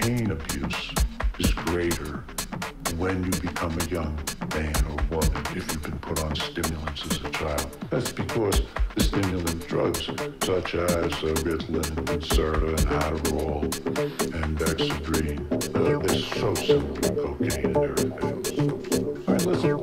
Cocaine abuse is greater when you become a young man or woman if you've been put on stimulants as a child. That's because the stimulant drugs such as uh, Ritalin, Concerta, and Adderall, and Dexedrine, uh, they're so simple, cocaine and everything. All right, listen.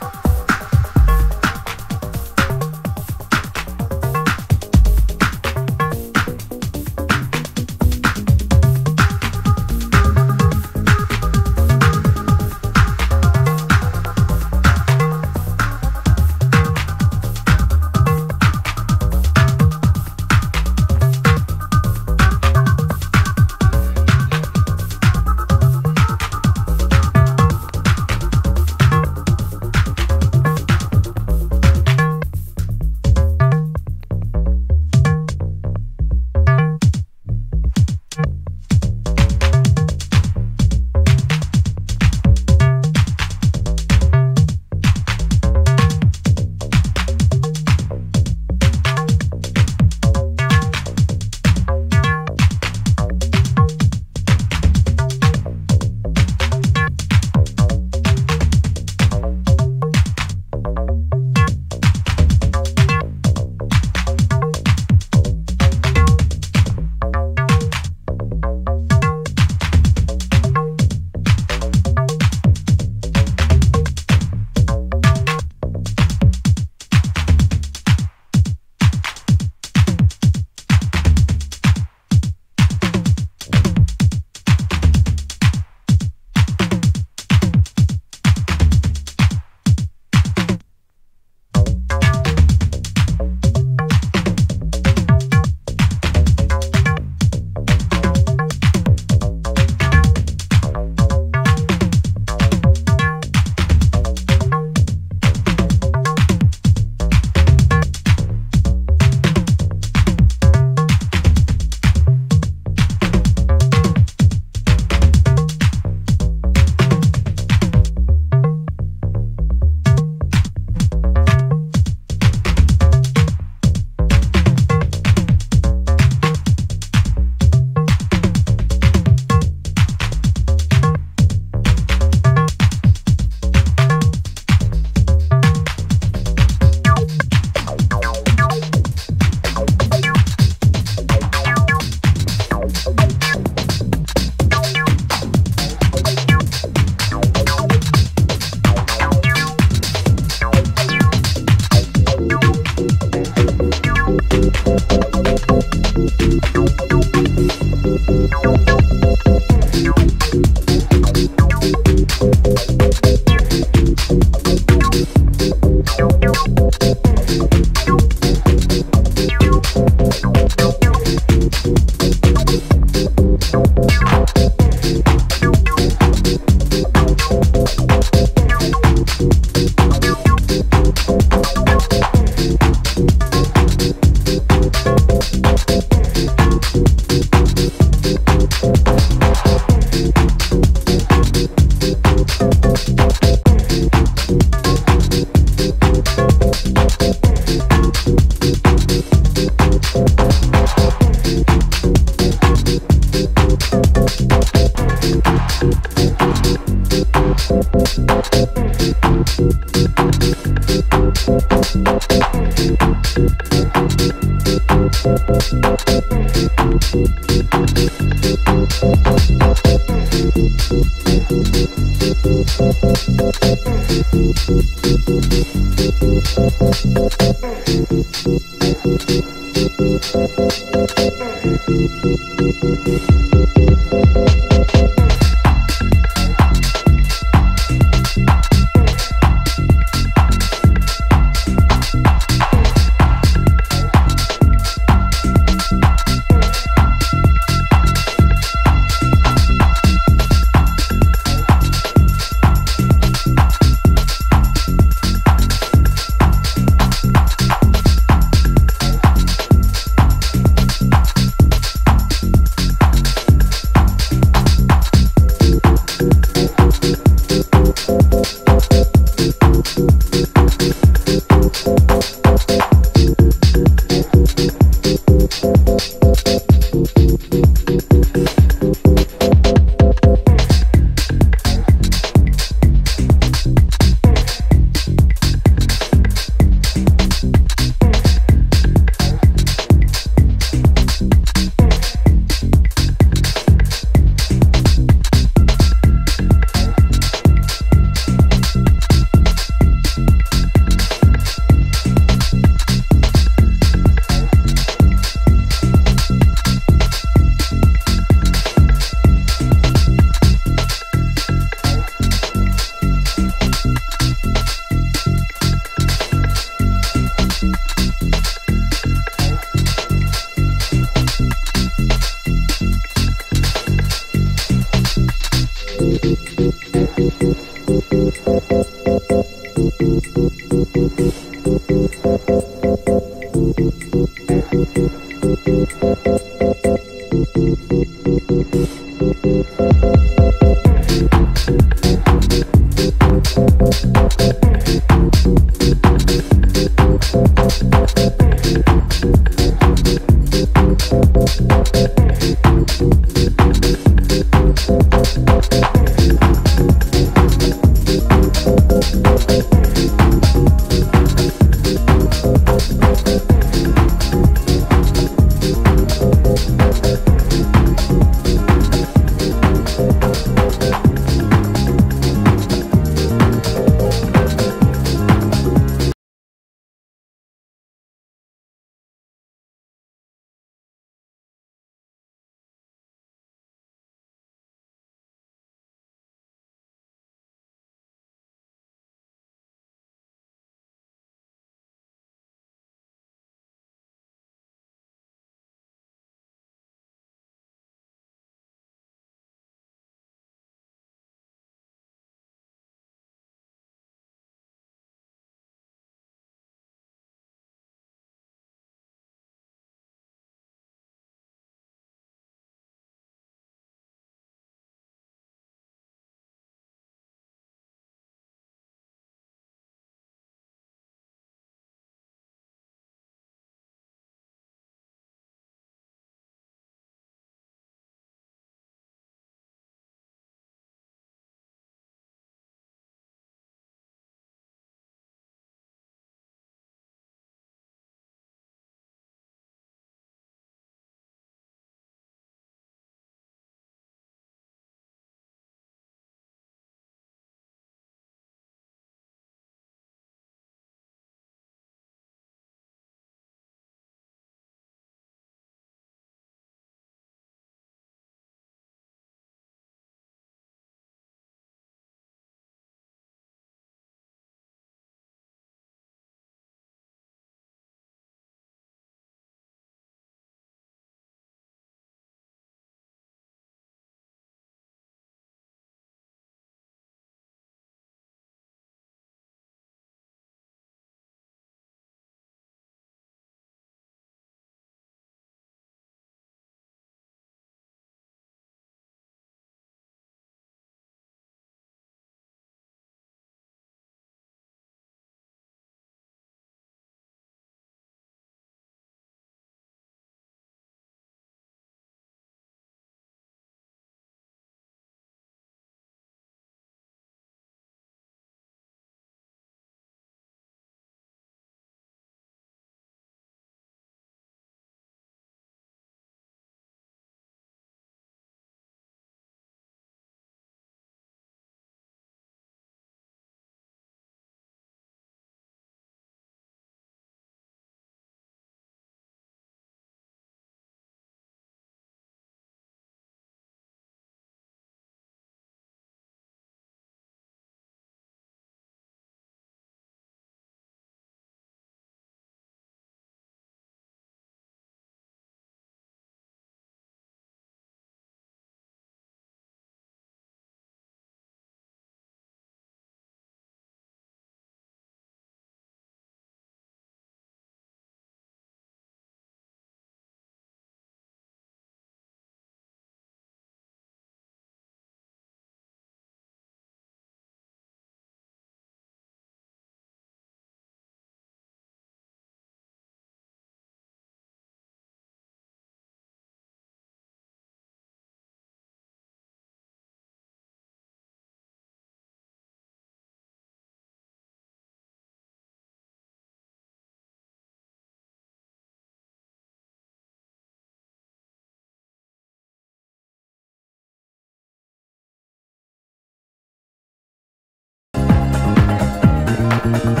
Thank